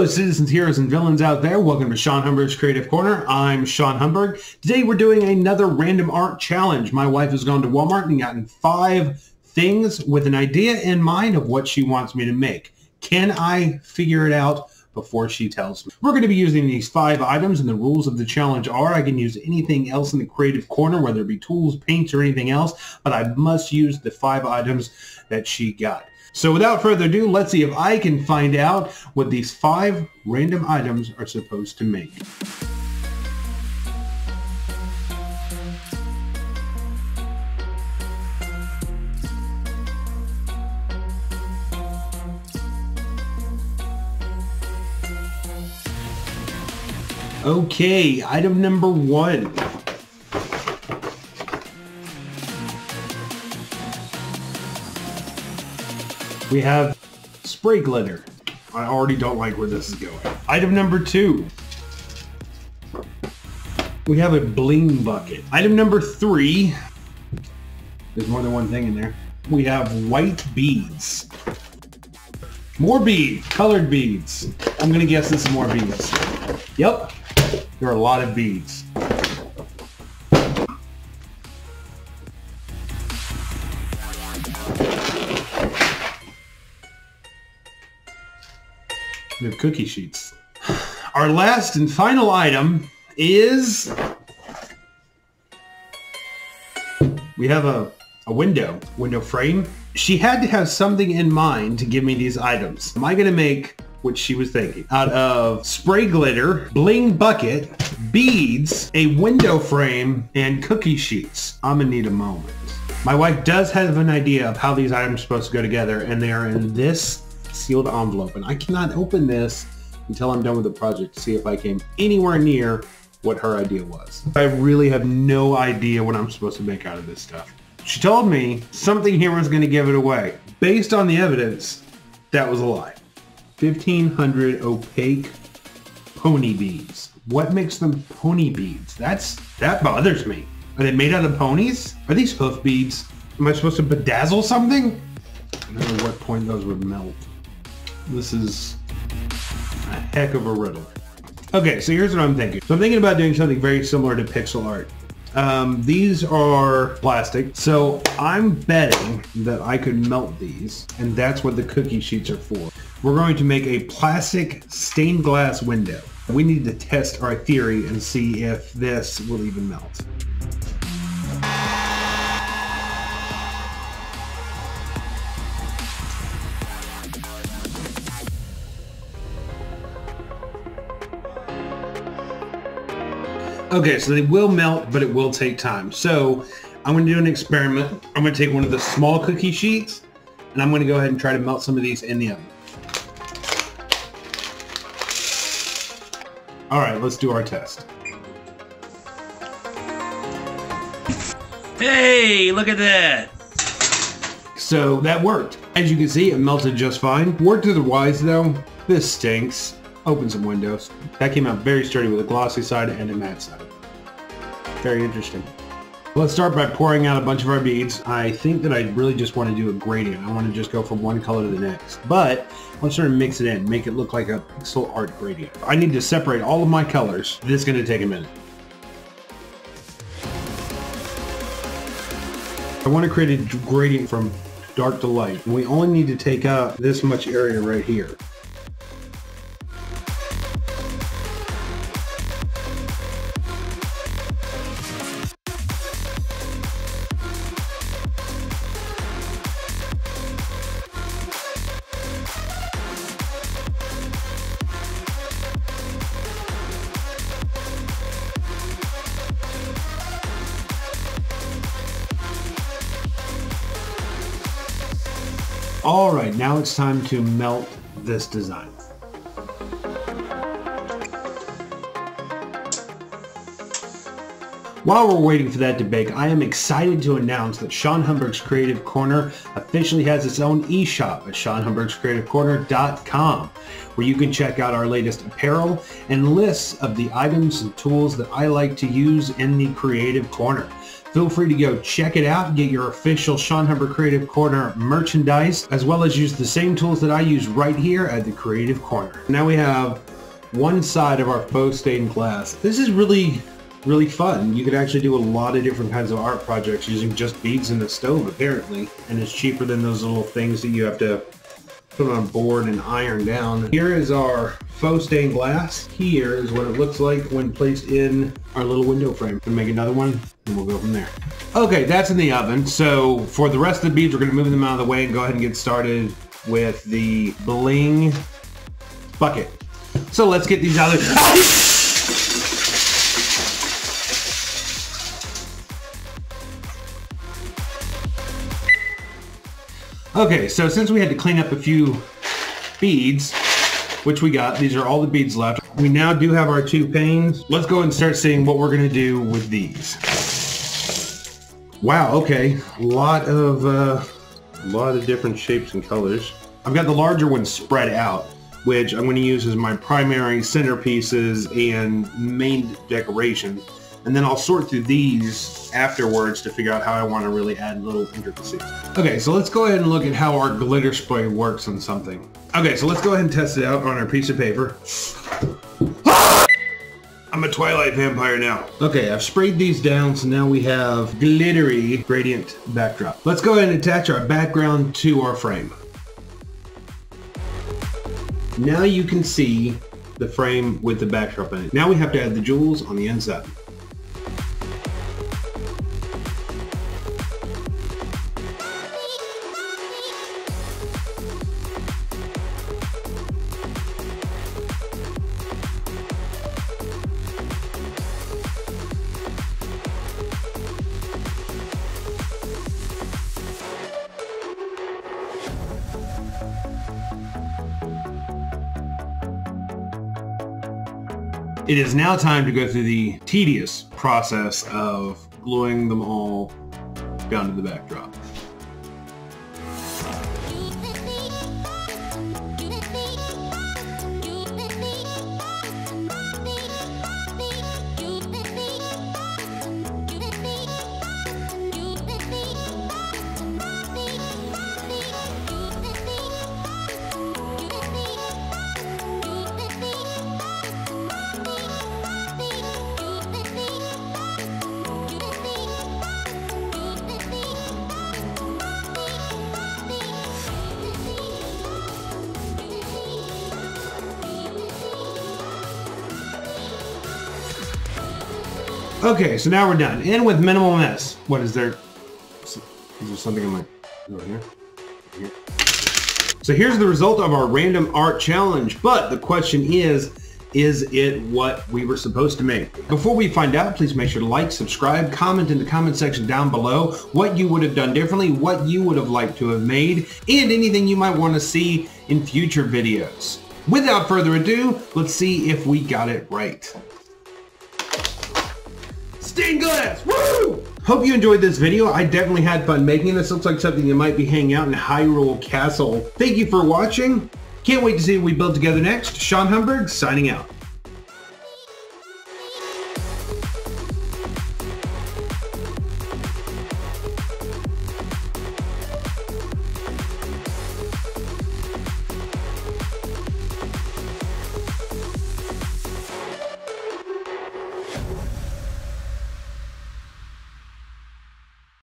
Hello, citizens, heroes, and villains out there. Welcome to Sean Humburg's Creative Corner. I'm Sean Humburg. Today we're doing another random art challenge. My wife has gone to Walmart and gotten five things with an idea in mind of what she wants me to make. Can I figure it out before she tells me? We're going to be using these five items and the rules of the challenge are I can use anything else in the Creative Corner, whether it be tools, paints, or anything else, but I must use the five items that she got. So without further ado, let's see if I can find out what these five random items are supposed to make. Okay, item number one. We have spray glitter. I already don't like where this is going. Item number two. We have a bling bucket. Item number three. There's more than one thing in there. We have white beads. More beads, colored beads. I'm gonna guess this is more beads. Yep, there are a lot of beads. We have cookie sheets. Our last and final item is we have a, a window, window frame. She had to have something in mind to give me these items. Am I to make what she was thinking? Out of spray glitter, bling bucket, beads, a window frame, and cookie sheets. I'm to need a moment. My wife does have an idea of how these items are supposed to go together, and they are in this sealed envelope. And I cannot open this until I'm done with the project to see if I came anywhere near what her idea was. I really have no idea what I'm supposed to make out of this stuff. She told me something here was going to give it away. Based on the evidence, that was a lie. 1500 opaque pony beads. What makes them pony beads? That's That bothers me. Are they made out of ponies? Are these hoof beads? Am I supposed to bedazzle something? I don't know what point those would melt. This is a heck of a riddle. Okay, so here's what I'm thinking. So I'm thinking about doing something very similar to pixel art. Um, these are plastic, so I'm betting that I could melt these, and that's what the cookie sheets are for. We're going to make a plastic stained glass window. We need to test our theory and see if this will even melt. Okay, so they will melt, but it will take time. So I'm going to do an experiment. I'm going to take one of the small cookie sheets, and I'm going to go ahead and try to melt some of these in the oven. All right, let's do our test. Hey, look at that. So that worked. As you can see, it melted just fine. Worked to the wise though, this stinks. Open some windows. That came out very sturdy with a glossy side and a matte side. Very interesting. Let's start by pouring out a bunch of our beads. I think that I really just want to do a gradient. I want to just go from one color to the next. But let's sort of mix it in, make it look like a pixel art gradient. I need to separate all of my colors. This is going to take a minute. I want to create a gradient from dark to light. We only need to take up this much area right here. All right, now it's time to melt this design. While we're waiting for that to bake, I am excited to announce that Sean Humburg's Creative Corner officially has its own e-shop at SeanHumburg'sCreativeCorner.com, where you can check out our latest apparel and lists of the items and tools that I like to use in the Creative Corner. Feel free to go check it out, get your official Sean Humber Creative Corner merchandise, as well as use the same tools that I use right here at the Creative Corner. Now we have one side of our faux stained glass. This is really, really fun. You could actually do a lot of different kinds of art projects using just beads in the stove, apparently. And it's cheaper than those little things that you have to put on board and iron down. Here is our faux stained glass. Here is what it looks like when placed in our little window frame. We'll make another one and we'll go from there. Okay, that's in the oven. So for the rest of the beads, we're gonna move them out of the way and go ahead and get started with the bling bucket. So let's get these out of Okay, so since we had to clean up a few beads, which we got, these are all the beads left. We now do have our two panes. Let's go and start seeing what we're gonna do with these. Wow, okay, a lot of, uh, a lot of different shapes and colors. I've got the larger ones spread out, which I'm gonna use as my primary centerpieces and main decoration and then I'll sort through these afterwards to figure out how I want to really add little intricacies. Okay, so let's go ahead and look at how our glitter spray works on something. Okay, so let's go ahead and test it out on our piece of paper. I'm a Twilight vampire now. Okay, I've sprayed these down, so now we have glittery gradient backdrop. Let's go ahead and attach our background to our frame. Now you can see the frame with the backdrop in it. Now we have to add the jewels on the inside. It is now time to go through the tedious process of gluing them all down to the backdrop. Okay, so now we're done. And with minimal mess. What is there? Is there something in my... Over here? here? So here's the result of our random art challenge. But the question is, is it what we were supposed to make? Before we find out, please make sure to like, subscribe, comment in the comment section down below what you would have done differently, what you would have liked to have made, and anything you might want to see in future videos. Without further ado, let's see if we got it right. Stained glass! Woo! Hope you enjoyed this video. I definitely had fun making this. Looks like something that might be hanging out in Hyrule Castle. Thank you for watching. Can't wait to see what we build together next. Sean Humburg signing out.